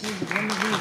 Спасибо.